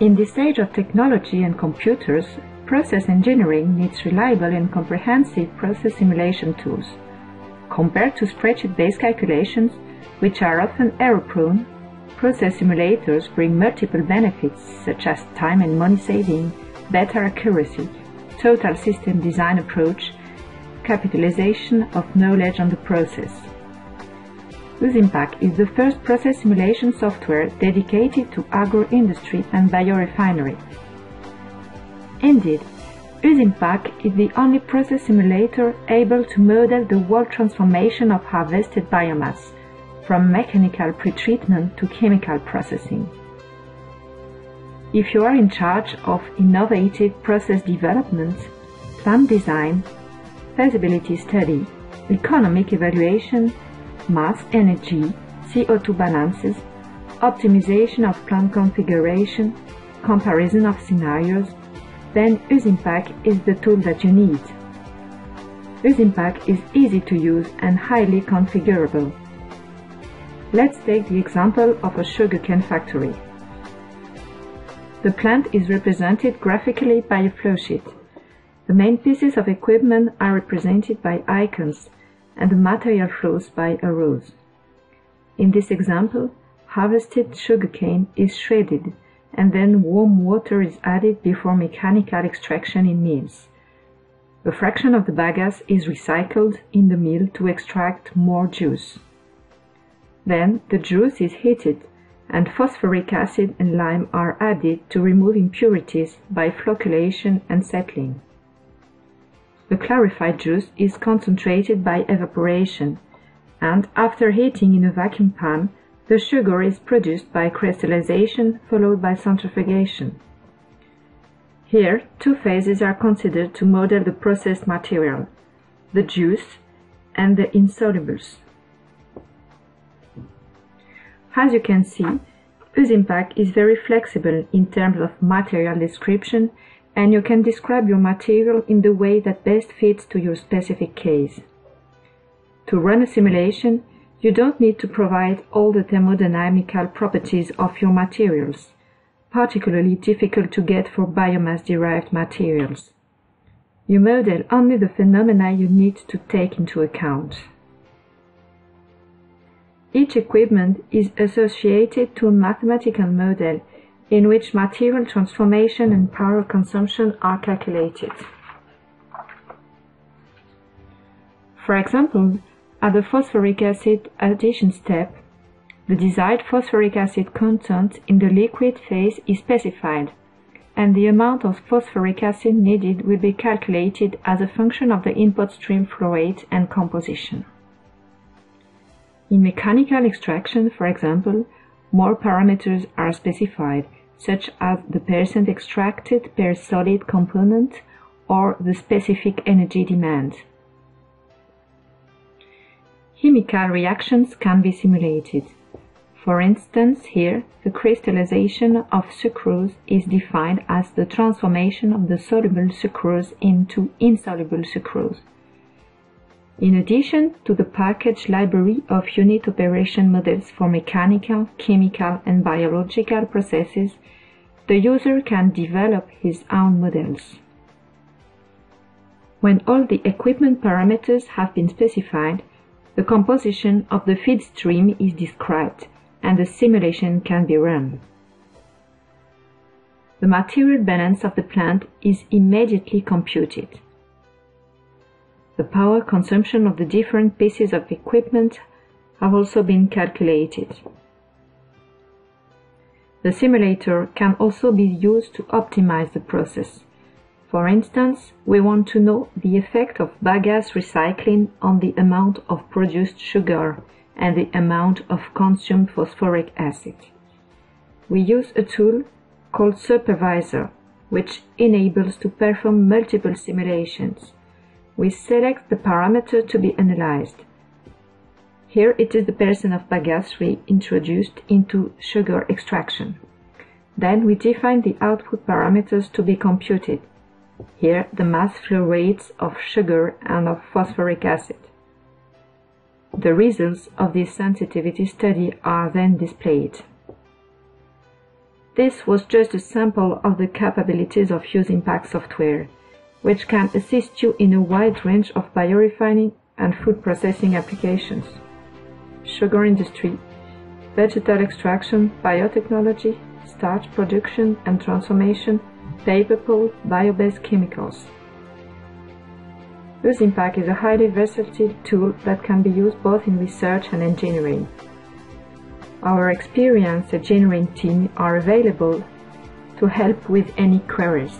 In this age of technology and computers, process engineering needs reliable and comprehensive process simulation tools. Compared to spreadsheet-based calculations, which are often error-prone, process simulators bring multiple benefits such as time and money saving, better accuracy, total system design approach, capitalization of knowledge on the process. USIMPAC is the first process simulation software dedicated to agro-industry and biorefinery. Indeed, USIMPAC is the only process simulator able to model the whole transformation of harvested biomass, from mechanical pretreatment to chemical processing. If you are in charge of innovative process development, plant design, feasibility study, economic evaluation, mass energy, CO2 balances, optimization of plant configuration, comparison of scenarios, then USIMPAC is the tool that you need. USIMPAC is easy to use and highly configurable. Let's take the example of a sugarcane factory. The plant is represented graphically by a flowsheet. The main pieces of equipment are represented by icons and the material flows by a rose. In this example, harvested sugarcane is shredded and then warm water is added before mechanical extraction in mills. A fraction of the bagasse is recycled in the mill to extract more juice. Then the juice is heated and phosphoric acid and lime are added to remove impurities by flocculation and settling. The clarified juice is concentrated by evaporation, and after heating in a vacuum pan, the sugar is produced by crystallization followed by centrifugation. Here, two phases are considered to model the processed material, the juice and the insolubles. As you can see, USIMPAC is very flexible in terms of material description and you can describe your material in the way that best fits to your specific case. To run a simulation, you don't need to provide all the thermodynamical properties of your materials, particularly difficult to get for biomass-derived materials. You model only the phenomena you need to take into account. Each equipment is associated to a mathematical model in which material transformation and power consumption are calculated. For example, at the phosphoric acid addition step, the desired phosphoric acid content in the liquid phase is specified, and the amount of phosphoric acid needed will be calculated as a function of the input stream flow rate and composition. In mechanical extraction, for example, more parameters are specified, such as the percent extracted per solid component or the specific energy demand. Chemical reactions can be simulated. For instance, here, the crystallization of sucrose is defined as the transformation of the soluble sucrose into insoluble sucrose. In addition to the package library of unit operation models for mechanical, chemical, and biological processes, the user can develop his own models. When all the equipment parameters have been specified, the composition of the feed stream is described and the simulation can be run. The material balance of the plant is immediately computed. The power consumption of the different pieces of equipment have also been calculated. The simulator can also be used to optimize the process. For instance, we want to know the effect of bagasse recycling on the amount of produced sugar and the amount of consumed phosphoric acid. We use a tool called Supervisor, which enables to perform multiple simulations. We select the parameter to be analyzed. Here it is the percent of bagasse reintroduced into sugar extraction. Then we define the output parameters to be computed. Here the mass flow rates of sugar and of phosphoric acid. The results of this sensitivity study are then displayed. This was just a sample of the capabilities of USIM PAC software, which can assist you in a wide range of biorefining and food processing applications. Sugar industry, vegetal extraction, biotechnology, starch production and transformation, paper pulp, bio-based chemicals. USIM PAC is a highly versatile tool that can be used both in research and engineering. Our experienced engineering team are available to help with any queries.